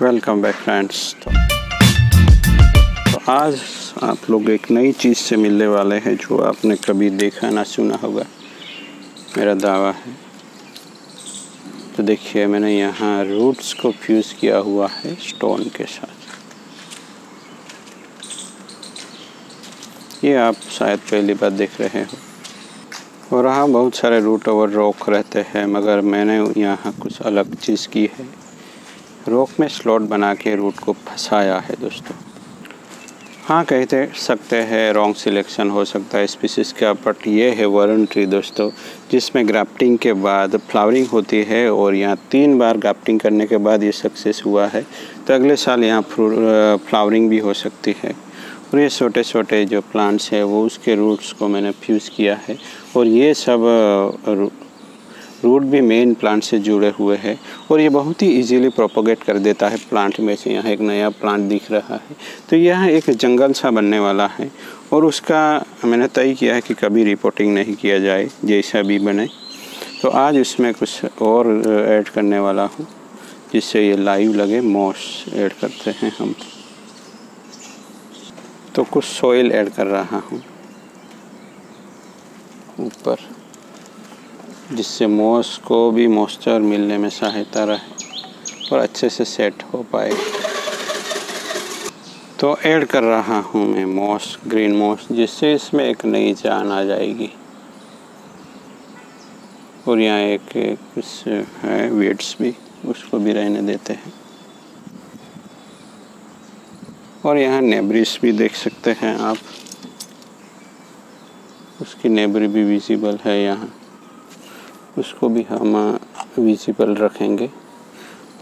Welcome back friends तो, आज आप लोग एक नई चीज़ से मिलने वाले हैं जो आपने कभी देखा ना सुना होगा। मेरा दावा है। तो देखिए मैंने यहाँ रूट्स को फ्यूज़ किया हुआ है स्टोन के साथ। ये आप शायद पहली बार देख रहे हो। और यहाँ बहुत सारे रूट और रॉक रहते हैं मगर मैंने यहाँ कुछ अलग चीज़ की है। रॉक में स्लॉट बना के रूट को फंसाया है दोस्तों। हाँ कहते सकते हैं रॉन्ग सिलेक्शन हो सकता है। स्पीसीज़ का बट ये है वरुण ट्री दोस्तों, जिसमें ग्राफ्टिंग के बाद फ्लावरिंग होती है और यहाँ तीन बार ग्राफ्टिंग करने के बाद ये सक्सेस हुआ है। तो अगले साल यहाँ फ्लावरिंग भी हो सकती है। और ये छोटे छोटे जो प्लांट्स हैं, वो उसके रूट्स को मैंने फ्यूज़ किया है। और ये सब रूट भी मेन प्लांट से जुड़े हुए हैं और ये बहुत ही इजीली प्रोपोगेट कर देता है प्लांट में से। यहाँ एक नया प्लांट दिख रहा है। तो यह एक जंगल सा बनने वाला है और उसका मैंने तय किया है कि कभी रिपोर्टिंग नहीं किया जाए, जैसा भी बने। तो आज इसमें कुछ और ऐड करने वाला हूँ, जिससे ये लाइव लगे मॉस ऐड करते हैं हम। तो कुछ सोइल ऐड कर रहा हूँ। ऊपर। जिससे मॉस को भी मॉइस्चर मिलने में सहायता रहे और अच्छे से सेट हो पाए। तो ऐड कर रहा हूँ मैं मॉस, ग्रीन मॉस, जिससे इसमें एक नई जान आ जाएगी। और यहाँ एक कुछ है वेट्स भी, उसको भी रहने देते हैं। और यहाँ नेबरिस भी देख सकते हैं आप। उसकी नेबरी भी विजिबल है यहाँ। उसको भी हम विजिबल रखेंगे।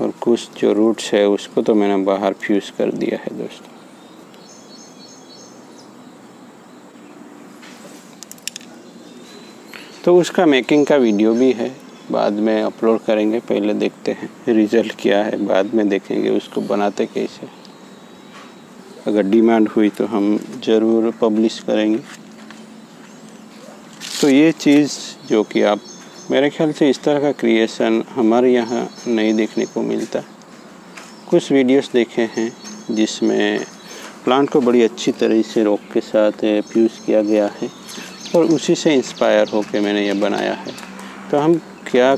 और कुछ जो रूट्स है, उसको तो मैंने बाहर फ्यूज़ कर दिया है दोस्तों। तो उसका मेकिंग का वीडियो भी है। बाद में अपलोड करेंगे, पहले देखते हैं रिज़ल्ट क्या है, बाद में देखेंगे उसको बनाते कैसे। अगर डिमांड हुई तो हम ज़रूर पब्लिश करेंगे। तो ये चीज़ जो कि आप मेरे ख्याल से इस तरह का क्रिएशन हमारे यहाँ नहीं देखने को मिलता। कुछ वीडियोस देखे हैं जिसमें प्लांट को बड़ी अच्छी तरह से रोक के साथ फ्यूज़ किया गया है और उसी से इंस्पायर होकर मैंने ये बनाया है। तो हम क्या,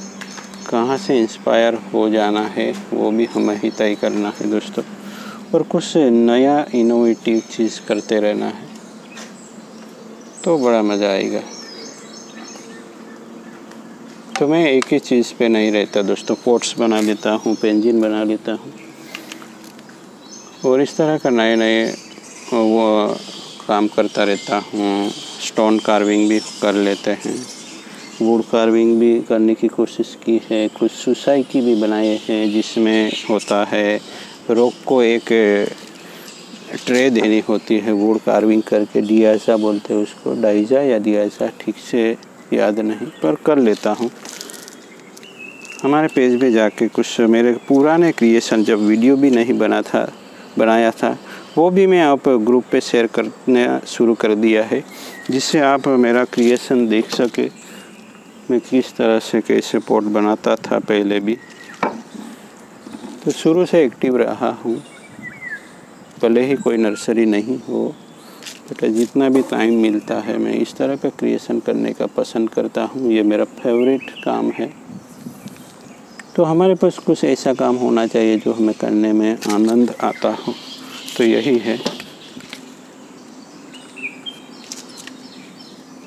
कहाँ से इंस्पायर हो जाना है, वो भी हमें ही तय करना है दोस्तों। और कुछ नया इनोवेटिव चीज़ करते रहना है तो बड़ा मज़ा आएगा। तो मैं एक ही चीज़ पे नहीं रहता दोस्तों पोट्स बना लेता हूँ पेंजिन बना लेता हूँ। और इस तरह का नए नए वो काम करता रहता हूँ। स्टोन कार्विंग भी कर लेते हैं। वुड कार्विंग भी करने की कोशिश की है। कुछ सुसाई की भी बनाए हैं, जिसमें होता है रोक को एक ट्रे देनी होती है वुड कार्विंग करके। डियाजा बोलते हैं उसको। डाइजा या डियाजा ठीक से याद नहीं, पर कर लेता हूँ। हमारे पेज पे जाके कुछ मेरे पुराने क्रिएशन जब वीडियो भी नहीं बना था, बनाया था, वो भी मैं आप ग्रुप पे शेयर करने शुरू कर दिया है, जिससे आप मेरा क्रिएशन देख सके। मैं किस तरह से कैसे पोर्ट बनाता था पहले भी। तो शुरू से एक्टिव रहा हूँ। भले ही कोई नर्सरी नहीं हो बट जितना भी टाइम मिलता है, मैं इस तरह का क्रिएशन करने का पसंद करता हूँ। ये मेरा फेवरेट काम है। तो हमारे पास कुछ ऐसा काम होना चाहिए जो हमें करने में आनंद आता हो। तो यही है।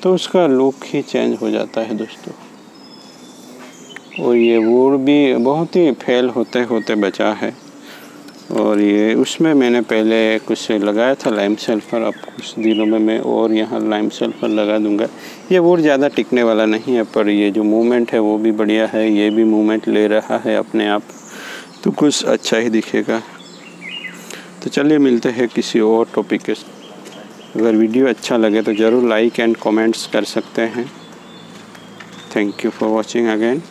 तो उसका लुक ही चेंज हो जाता है दोस्तों। और ये वोड़ भी बहुत ही फेल होते होते बचा है। और ये उसमें मैंने पहले कुछ लगाया था लाइम सल्फ़र अब कुछ दिनों में मैं और यहाँ लाइम सल्फ़र लगा दूँगा। ये वुड ज़्यादा टिकने वाला नहीं है, पर ये जो मूवमेंट है वो भी बढ़िया है, ये भी मूवमेंट ले रहा है अपने आप। तो कुछ अच्छा ही दिखेगा। तो चलिए मिलते हैं किसी और टॉपिक के अगर वीडियो अच्छा लगे तो ज़रूर लाइक एंड कमेंट्स कर सकते हैं। Thank you for watching again